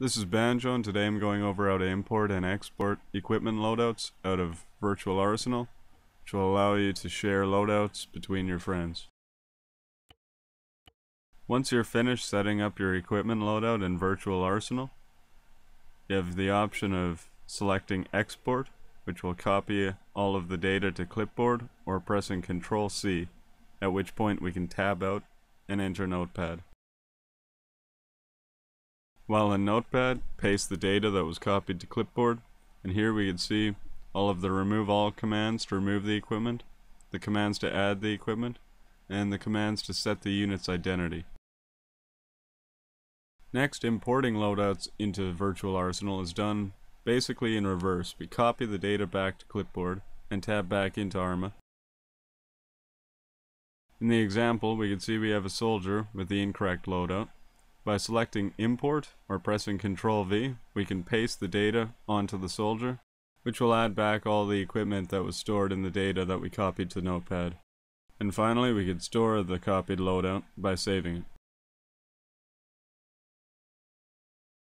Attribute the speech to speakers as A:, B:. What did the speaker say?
A: This is Banjo and today I'm going over how to import and export equipment loadouts out of Virtual Arsenal which will allow you to share loadouts between your friends. Once you're finished setting up your equipment loadout in Virtual Arsenal you have the option of selecting export which will copy all of the data to clipboard or pressing Ctrl C at which point we can tab out and enter Notepad. While in Notepad, paste the data that was copied to clipboard, and here we can see all of the remove all commands to remove the equipment, the commands to add the equipment, and the commands to set the unit's identity. Next, importing loadouts into Virtual Arsenal is done basically in reverse. We copy the data back to clipboard and tab back into Arma. In the example, we can see we have a soldier with the incorrect loadout. By selecting import or pressing Ctrl V, we can paste the data onto the soldier, which will add back all the equipment that was stored in the data that we copied to Notepad. And finally, we can store the copied loadout by saving it.